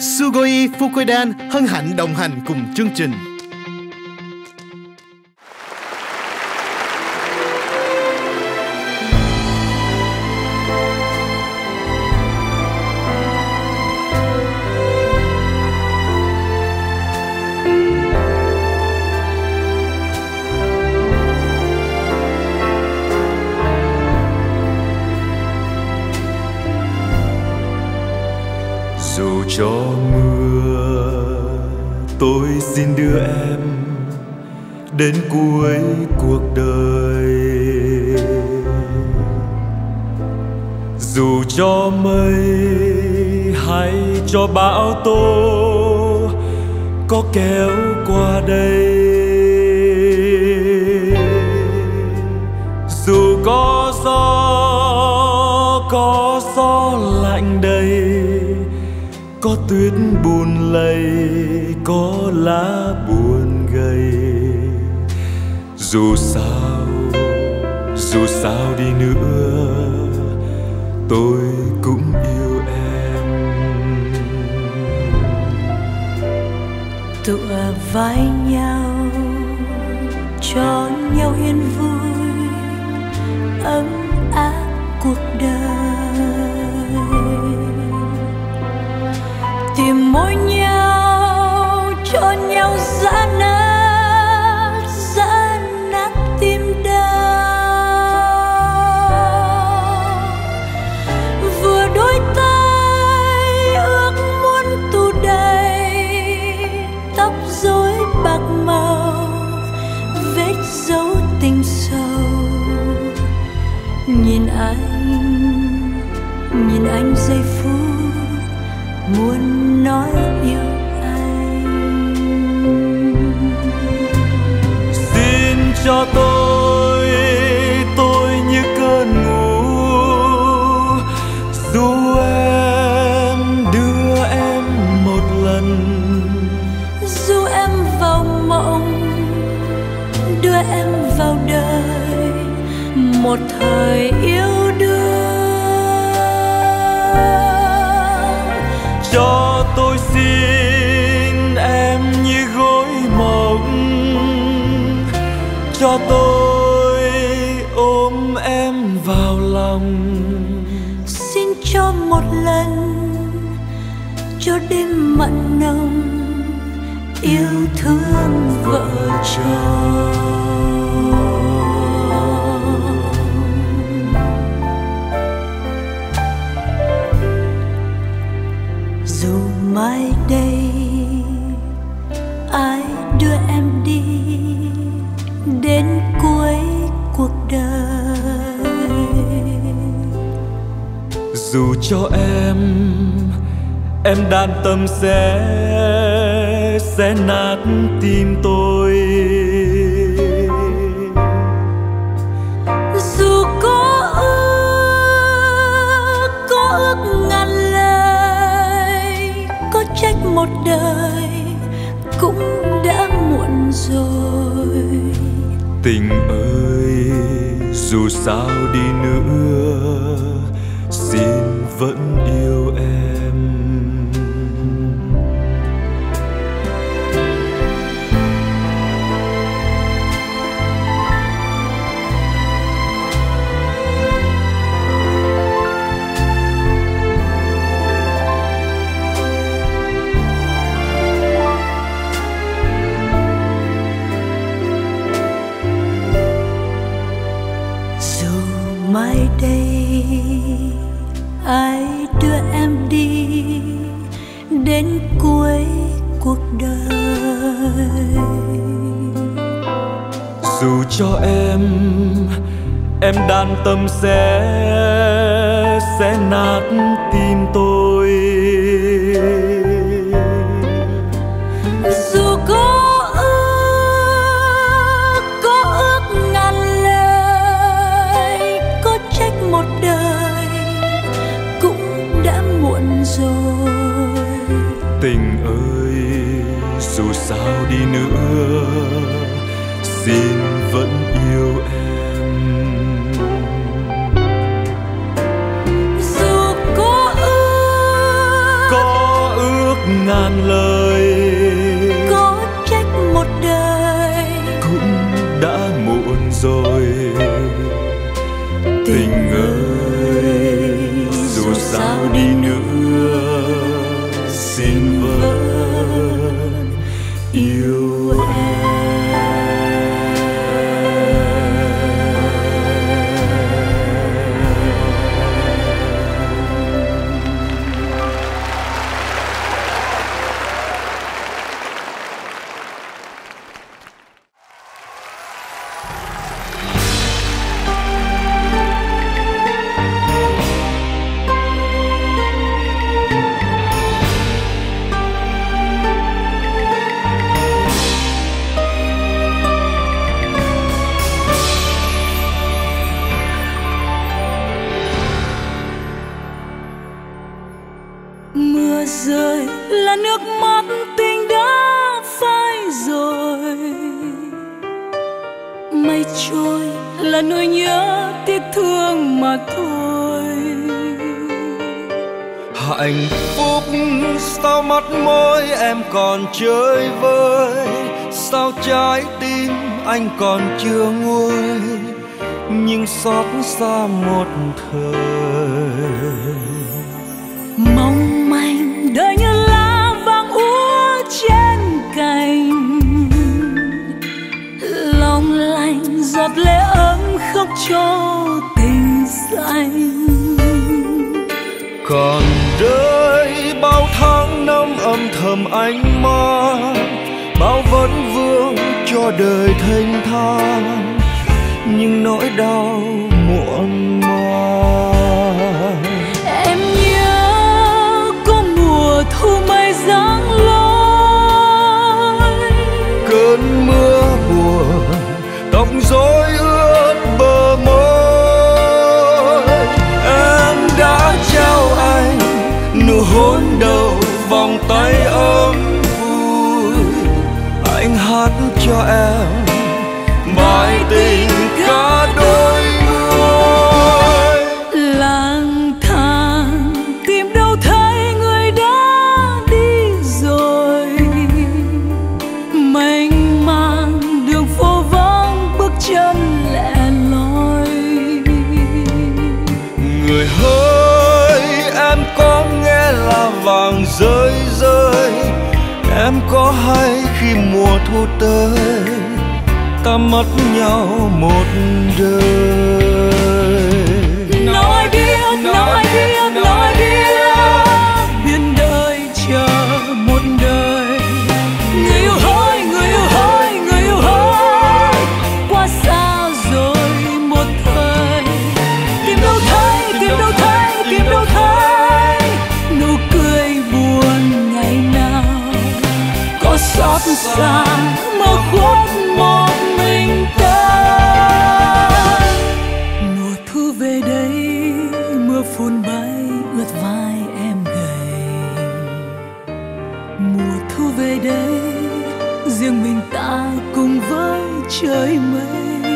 Sugoi Fukoidan hân hạnh đồng hành cùng chương trình. Đến cuối cuộc đời. Dù cho mây hay cho bão tố có kéo qua đây, dù có gió có gió lạnh đầy, có tuyết buồn lầy, có lá buồn dù sao dù sao đi nữa, tôi cũng yêu em. Tựa vai nhau cho nhau yên vui, ấm áp cuộc đời. Tìm mỗi nhau cho đêm mặn nồng, yêu thương vợ chồng. Dù mai đây ai đưa em đi, đến cuối cuộc đời. Dù cho em em đan tâm sẽ sẽ nát tim tôi. Dù có ước có ước ngàn lời có trách một đời cũng đã muộn rồi. Tình ơi dù sao đi nữa xin vẫn yêu em mai đây, ai đưa em đi đến cuối cuộc đời? Dù cho em em đan tâm sẽ sẽ nát tim tôi. Còn chưa nguôi nhưng xót xa một thời. Mong manh đời như lá vàng úa trên cành. Lòng lành giọt lệ ấm khóc cho tình xanh. Còn đời bao tháng năm âm thầm ánh đời thanh thang nhưng nỗi đau ta mất nhau một đời. Nói biết nói biết nói biết. Biên đời chờ một đời. Người yêu hỡi người yêu hỡi người yêu hỡi. Quá xa rồi một thời? Tìm đâu thấy tìm đâu thấy tìm đâu thấy. Nụ cười buồn ngày nào? Có xót xa mơ trời mây.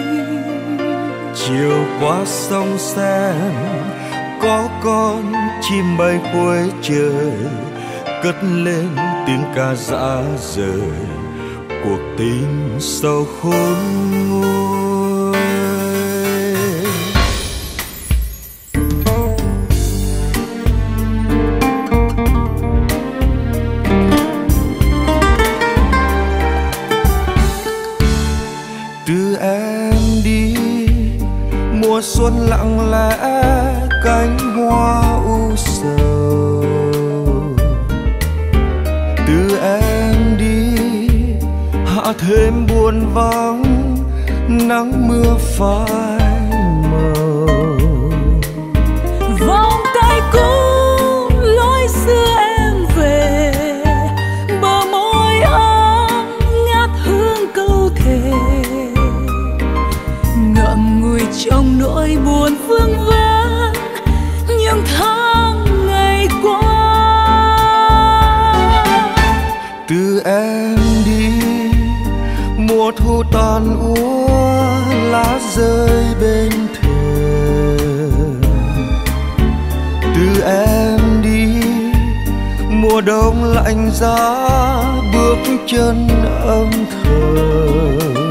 Chiều qua sông sen, có con chim bay cuối trời. Cất lên tiếng ca dã rời, cuộc tình sâu khôn nguôi. trong nỗi buồn vương vấn những tháng ngày qua. Từ em đi, mùa thu tàn úa, lá rơi bên thềm. Từ em đi, mùa đông lạnh giá bước chân âm thầm.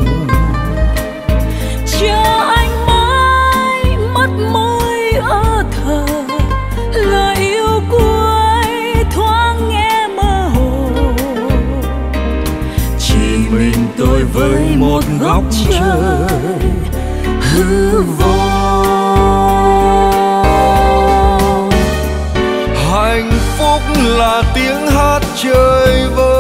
Góc trời hư vô. Hạnh phúc là tiếng hát chơi vơi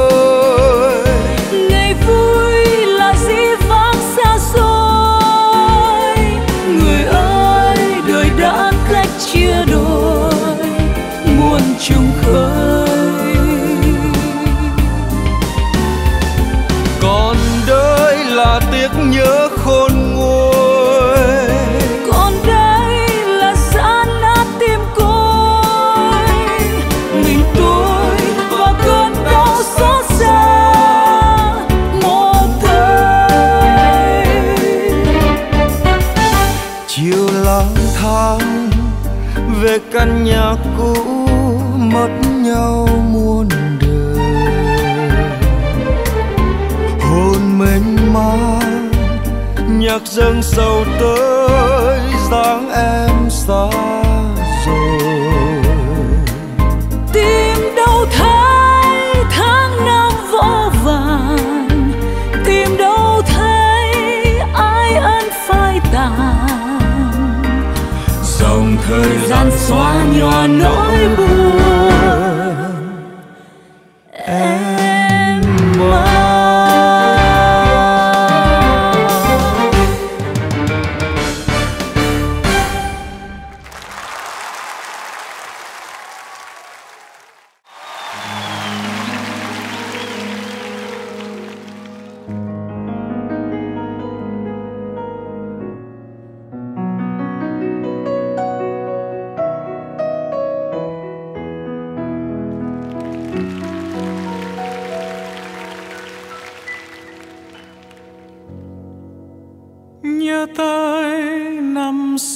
so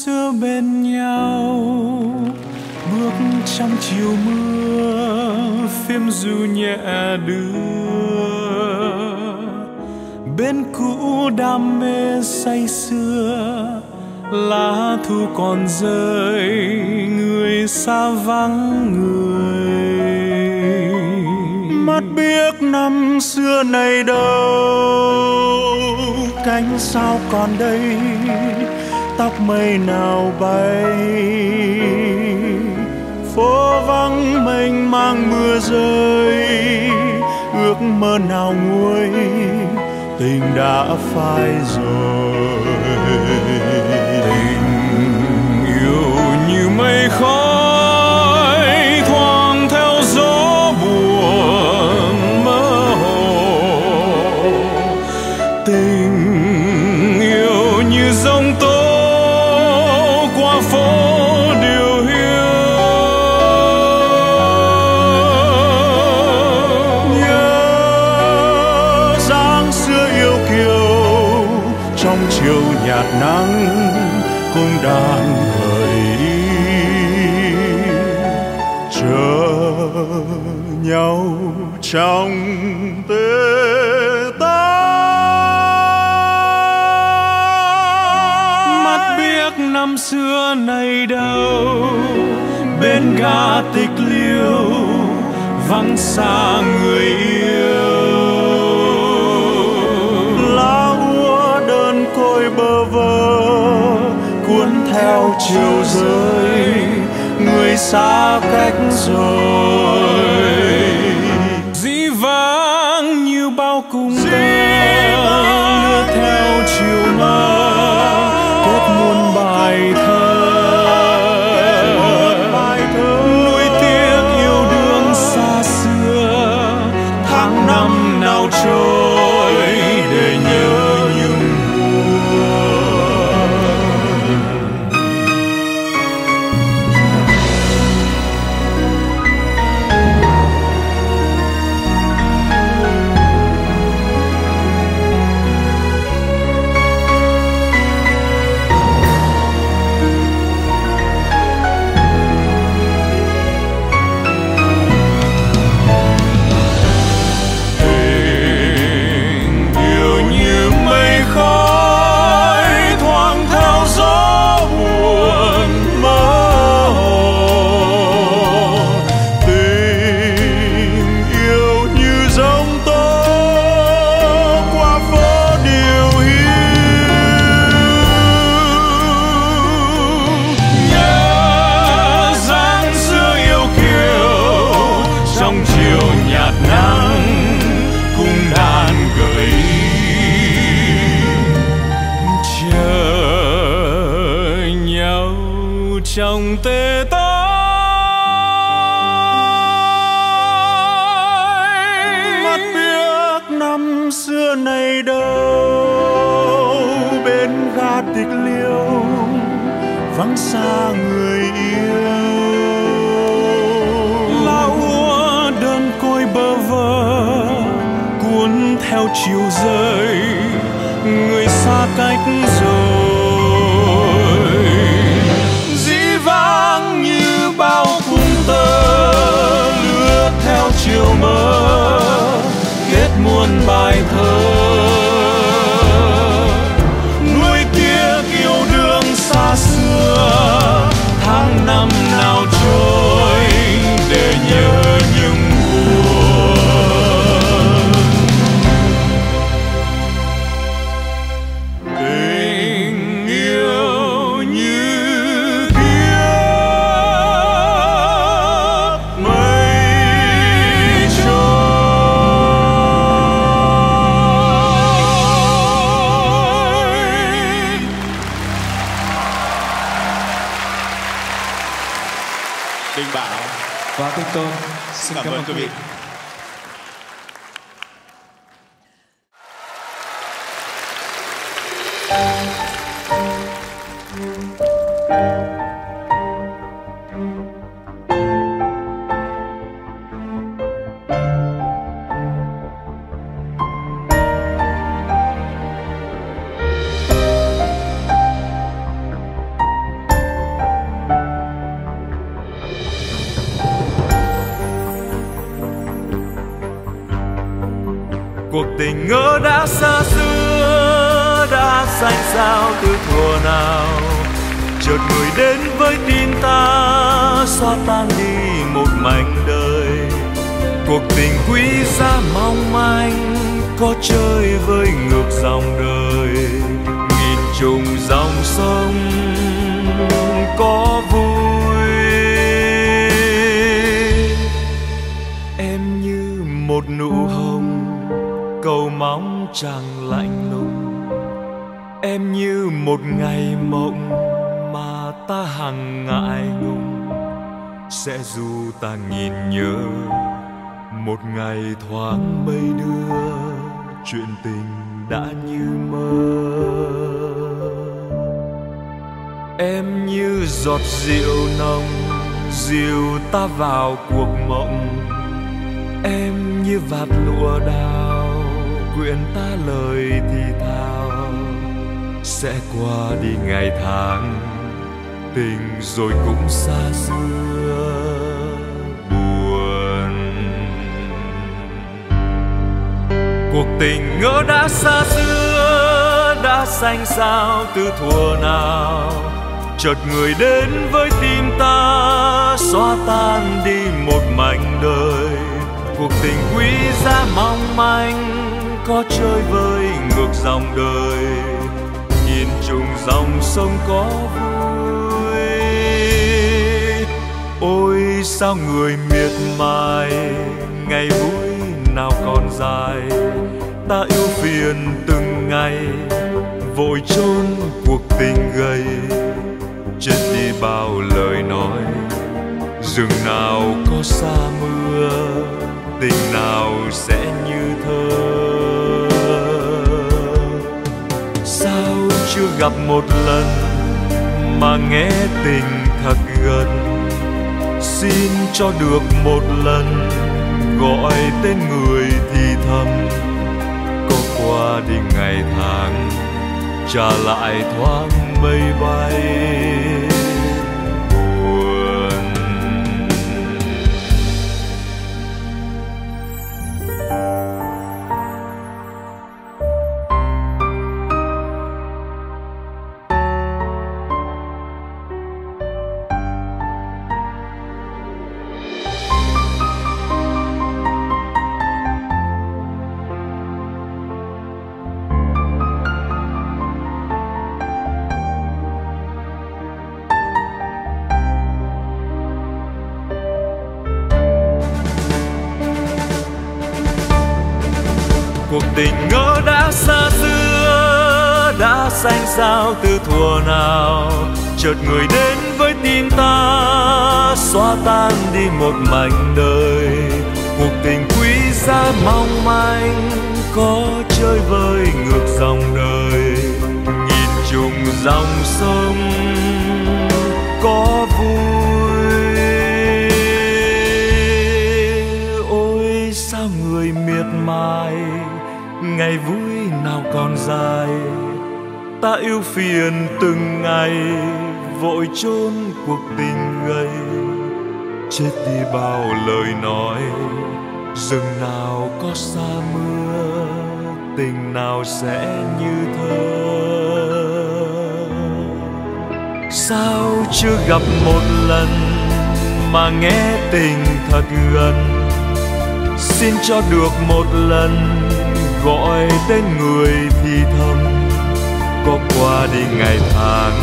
xưa bên nhau. Bước trong chiều mưa, phim du nhẹ đưa. Bên cũ đam mê say sưa lá thu còn rơi, người xa vắng người. Mắt biếc năm xưa này đâu, cánh sao còn đây? Tóc mây nào bay. Phố vắng mênh mang mưa rơi, ước mơ nào nguôi, tình đã phai rồi. Tình yêu như mây khói trong tê tái mắt biếc năm xưa này đâu bên ga tịch liêu vắng xa người yêu. Lá úa đơn côi bơ vơ cuốn theo chiều rơi người xa cách rồi mong lạnh lùng. Em như một ngày mộng mà ta hằng ngại ngùng. Sẽ dù ta nhìn nhớ một ngày thoáng mây đưa, chuyện tình đã như mơ. Em như giọt rượu nồng dìu ta vào cuộc mộng. Em như vạt lụa đào quyện ta lời thì thào. Sẽ qua đi ngày tháng, tình rồi cũng xa xưa. Buồn. Cuộc tình ngỡ đã xa xưa, đã xanh sao từ thuở nào. Chợt người đến với tim ta, xóa tan đi một mảnh đời. Cuộc tình quý giá mong manh có chơi vơi ngược dòng đời. Nhìn trùng dòng sông có vui. Ôi, sao người miệt mài, ngày vui nào còn dài. Ta yêu phiền từng ngày, vội chôn cuộc tình gầy. Chết đi bao lời nói, rừng nào có xa mưa, tình nào sẽ như thơ? Chưa gặp một lần mà nghe tình thật gần. Xin cho được một lần gọi tên người thì thầm. Có qua đi ngày tháng, trả lại thoáng mây bay. Xóa tan đi một mảnh đời. Cuộc tình quý giá mong manh có chơi với ngược dòng đời. Nhìn trùng dòng sông có vui. Ôi, sao người miệt mài, ngày vui nào còn dài? Ta yêu phiền từng ngày, vội chôn cuộc tình gầy chết đi bao lời nói. Rừng nào có xa mưa, tình nào sẽ như thơ. Sao chưa gặp một lần mà nghe tình thật gần? Xin cho được một lần, gọi tên người thì thầm. Có qua đi ngày tháng,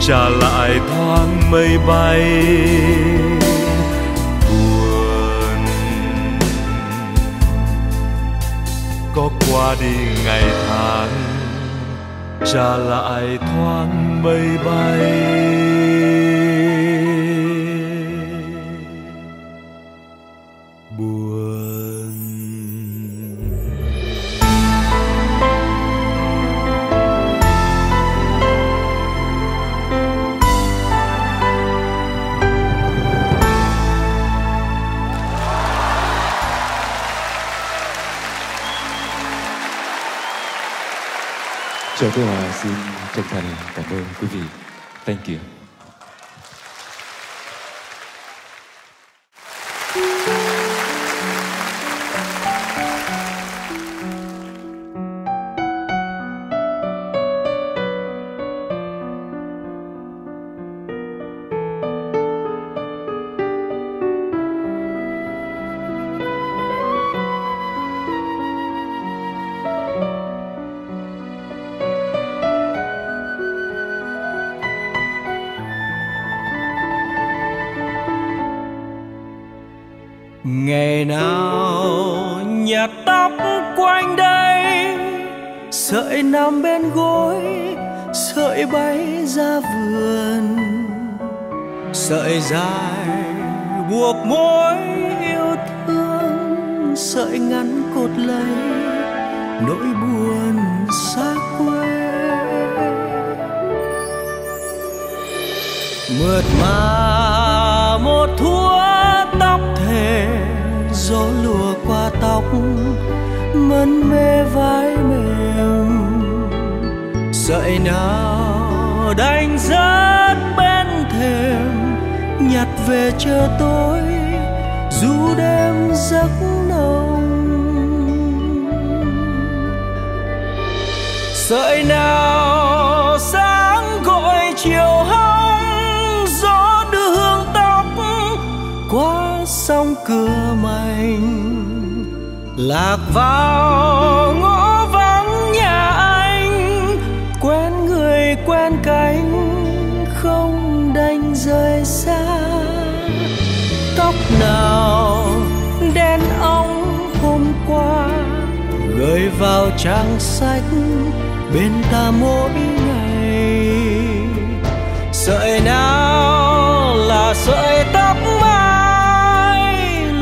trả lại thoáng mây bay. Có qua đi ngày tháng trả lại thoáng mây bay. Chào tôi Hòa xin chân thành cảm ơn quý vị. Thank you. Qua tóc mân mê vai mềm. Sợi nào đành rớt bên thềm, nhặt về chờ tôi dù đêm giấc nồng. Sợi nào sáng gọi chiều hong gió đưa hương tóc qua sông cửa mành lạc vào ngõ vắng nhà anh, quen người quen cánh, không đành rời xa. Tóc nào đen óng hôm qua, gửi vào trang sách bên ta mỗi ngày. Sợi nào là sợi tóc mai,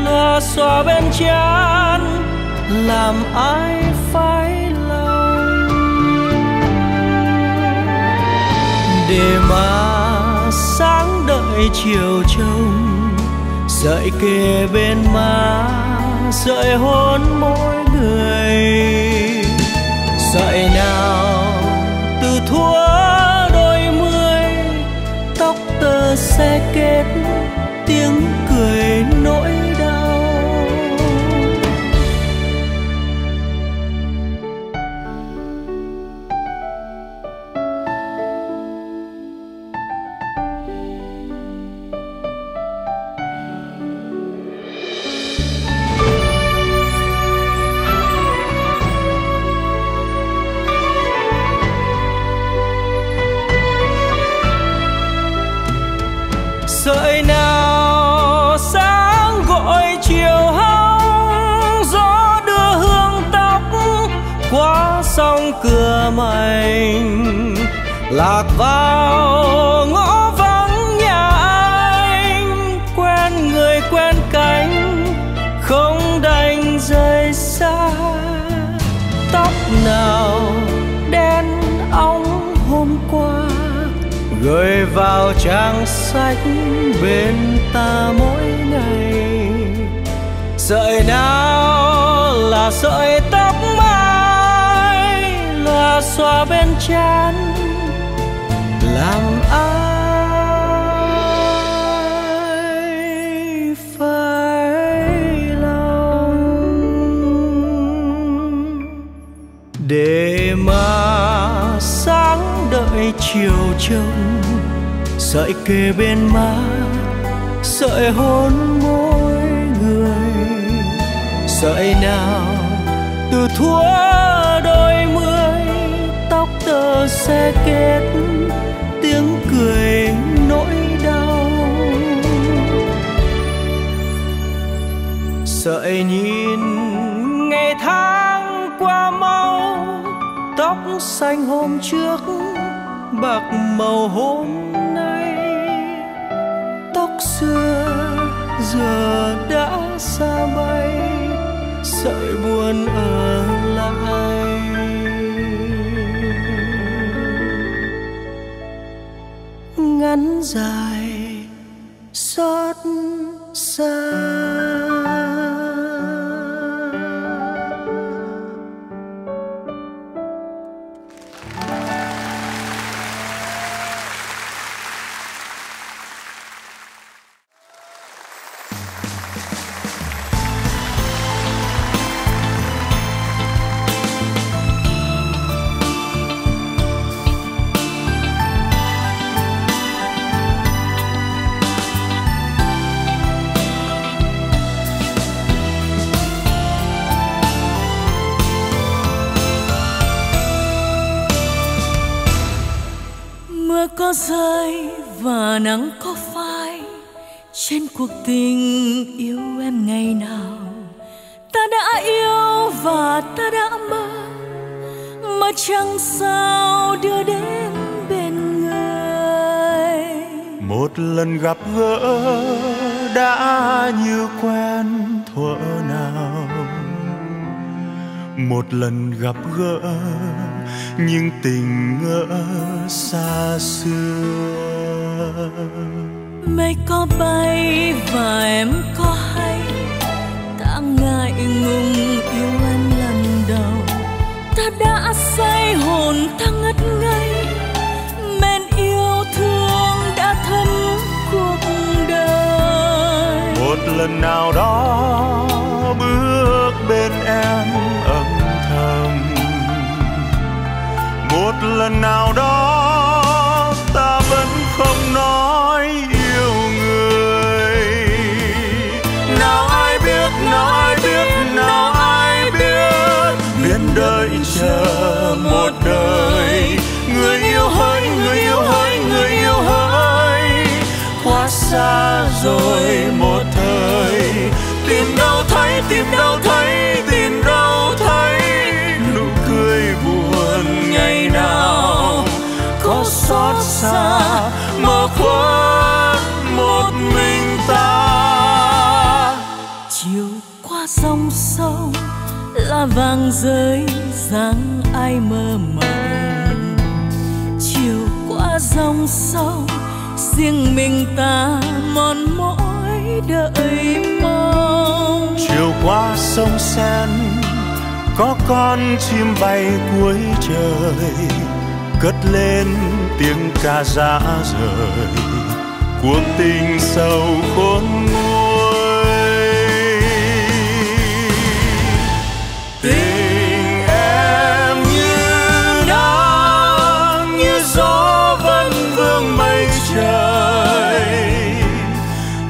là xòa bên trán làm ai phải lòng? Để mà sáng đợi chiều trông, dậy kề bên má, dậy hôn mỗi người. Lạc vào ngõ vắng nhà anh, quen người quen cánh, không đành rời xa. Tóc nào đen óng hôm qua, gửi vào trang sách bên ta mỗi ngày. Sợi nào là sợi tóc mai, là xoa bên trán làm ai phải lòng để mà sáng đợi chiều trông, sợi kề bên má, sợi hôn môi người, sợi nào từ thuở đôi mươi, tóc tơ sẽ kết sợi nhìn ngày tháng qua mau, tóc xanh hôm trước, bạc màu hôm nay. Tóc xưa giờ đã xa bay, sợi buồn ở lại. Ngắn dài rơi và nắng có phai trên cuộc tình yêu em ngày nào. Ta đã yêu và ta đã mơ, mà chẳng sao đưa đến bên người. Một lần gặp gỡ đã như quen thuở nào. Một lần gặp gỡ nhưng tình ngỡ xa xưa. Mây có bay và em có hay. Ta ngại ngùng yêu em lần đầu. Ta đã say hồn ta ngất ngây. Men yêu thương đã thấm cuộc đời. Một lần nào đó bước bên em âm một lần nào đó, ta vẫn không nói yêu người. Nào ai biết, nào ai biết, nào ai biết biết đợi chờ một đời. Người yêu hỡi, người yêu hỡi, người yêu hỡi. Quá xa rồi một thời. Tìm đâu thấy, tìm đâu thấy, tìm đâu thấy. Xót xa mơ khuất một mình ta. Chiều qua sông sâu là vàng rơi, dáng ai mơ mộng chiều qua dòng sâu riêng mình ta mòn mỏi đợi mong. Chiều qua sông sen, có con chim bay cuối trời, cất lên tiếng ca dã rời cuộc tình sâu khôn nguôi. Tình em như nắng như gió vẫn vương mây trời.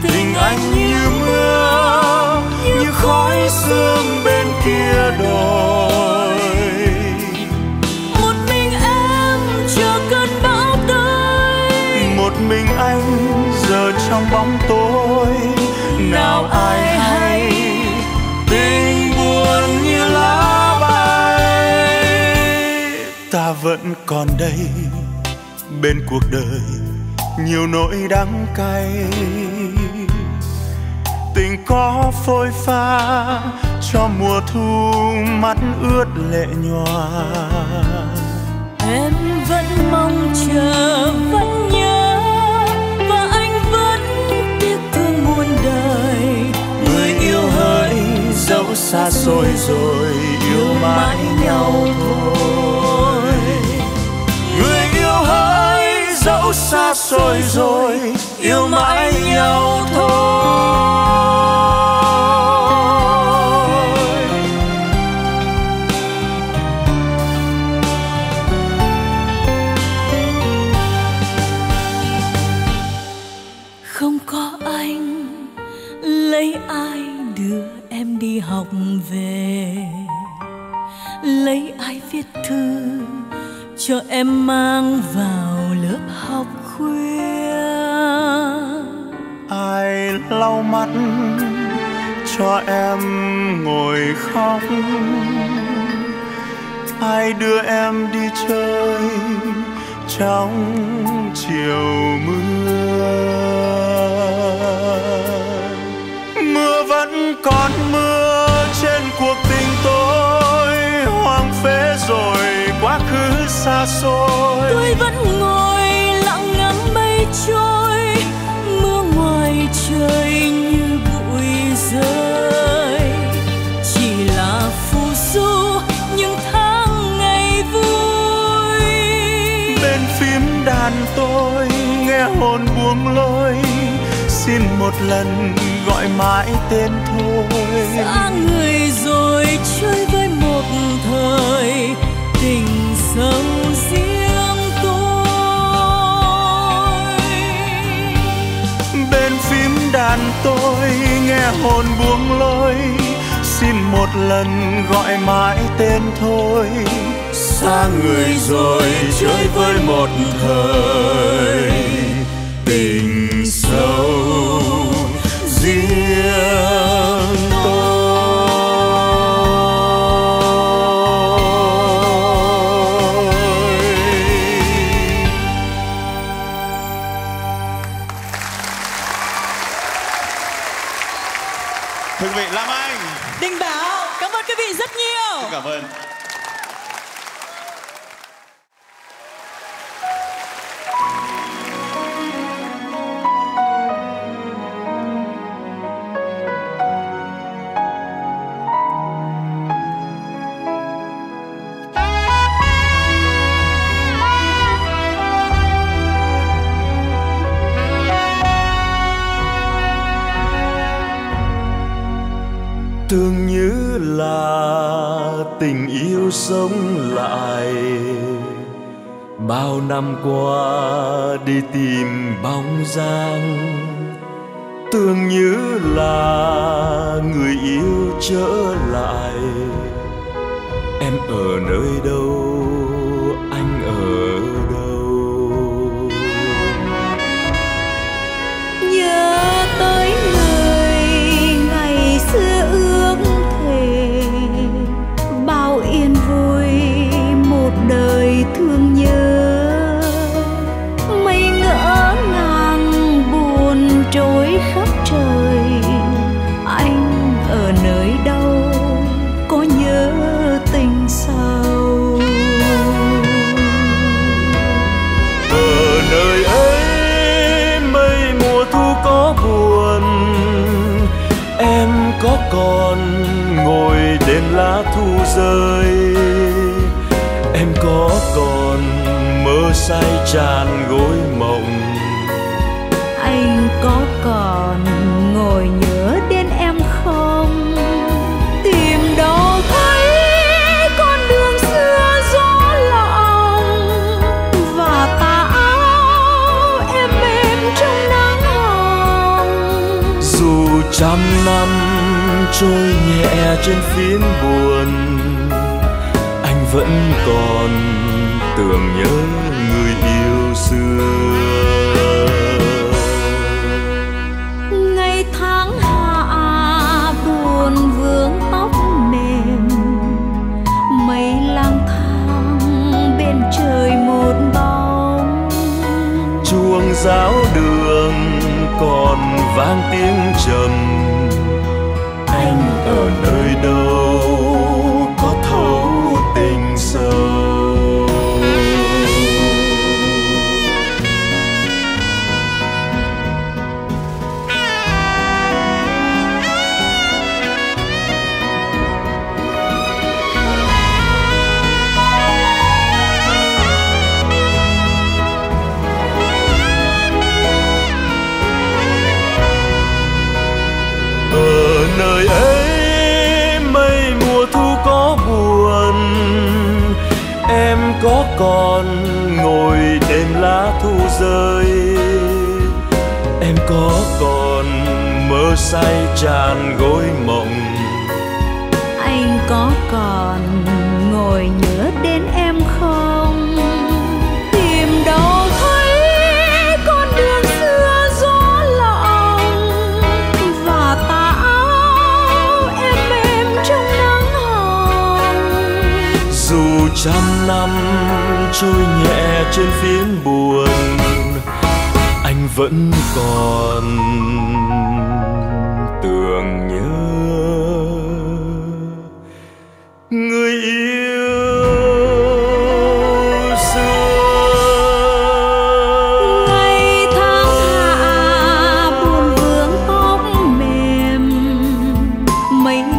Tình anh như mưa, như khói sương bên kia đồi trong bóng tối. Nào ai hay tình buồn như lá bay ta vẫn còn đây bên cuộc đời, nhiều nỗi đắng cay. Tình có phôi pha cho mùa thu mắt ướt lệ nhòa. Em vẫn mong chờ vẫn dẫu xa xôi rồi yêu mãi nhau thôi. Người yêu hỡi dẫu xa xôi rồi yêu mãi nhau thôi. Cho em mang vào lớp học khuya. Ai lau mắt cho em ngồi khóc? Ai đưa em đi chơi trong chiều mưa? Mưa vẫn còn mưa trên cuộc tình tôi, hoang phế rồi quá khứ xa xôi. Tôi vẫn ngồi lặng ngắm mây trôi mưa ngoài trời như bụi rơi. Chỉ là phù du những tháng ngày vui. Bên phím đàn tôi nghe hồn buông lối xin một lần gọi mãi tên thôi. Xa người rồi chơi với một thời tình sâu riêng tôi. Bên phím đàn tôi nghe hồn buông lối xin một lần gọi mãi tên thôi. Xa người rồi chơi với một thời tình sâu riêng vị, Lam Anh. đình bảo cảm ơn quý vị rất nhiều Xin cảm ơn. Sống lại. Bao năm qua đi tìm bóng dáng, tưởng như là người yêu trở lại. Em ở nơi đâu? Lá thu rơi. Em có còn mơ say tràn gối mộng trôi nhẹ trên phím buồn. Anh vẫn còn tưởng nhớ người yêu xưa. Ngày tháng hạ buồn vương tóc mềm. Mây lang thang bên trời một bóng. Chuông giáo đường còn vang tiếng trầm nơi mây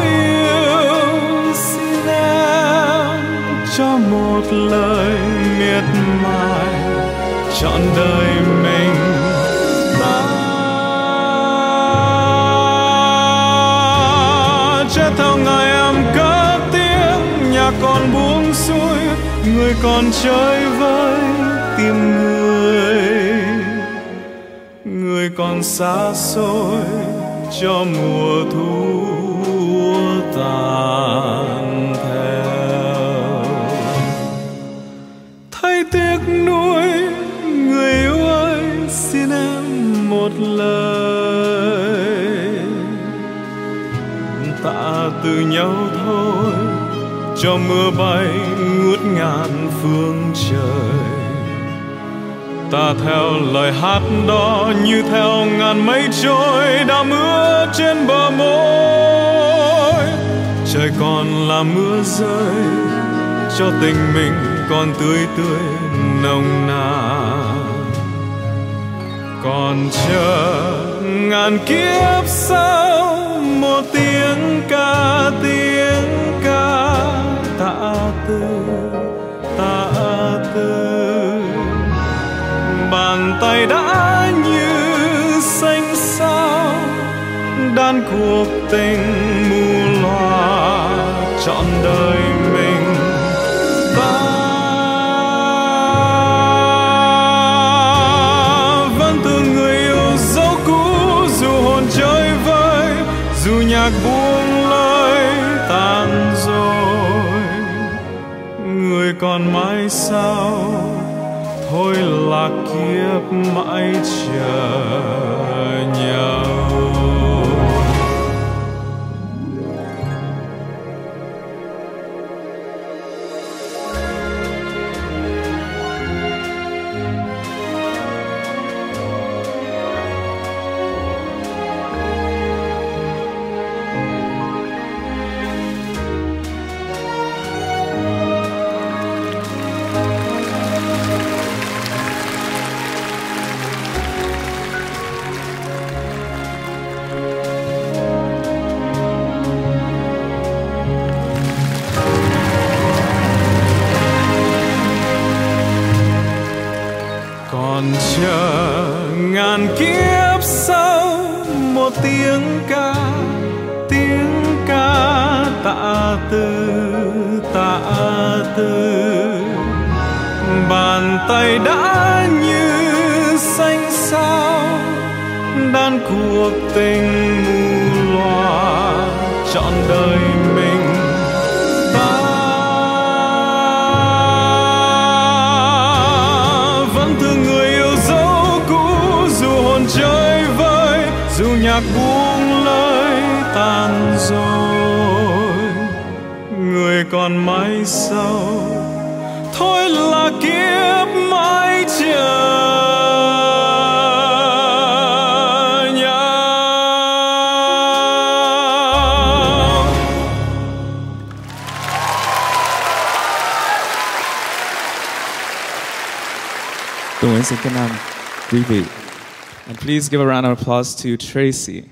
yêu xin em cho một lời miệt mài trọn đời mình ta chết theo ngày em cất tiếng nhà còn buông xuôi người còn chơi vơi tim người người còn xa xôi cho mùa thu em một lời. Tạ từ nhau thôi, cho mưa bay ngút ngàn phương trời. Ta theo lời hát đó như theo ngàn mây trôi đã mưa trên bờ môi. Trời còn là mưa rơi, cho tình mình còn tươi tươi nồng nàn còn chờ ngàn kiếp sau, một tiếng ca tiếng ca tạ từ tạ từ bàn tay đã như xanh sao, đan cuộc tình mù loà, trọn đời mãi tiếng ca tiếng ca tạ từ tạ từ bàn tay đã như xanh sao, đan cuộc tình mù loà trọn đời còn mãi sau thôi là kiếp mãi chờ xin ơn quý vị. And please give a round of applause to Tracy.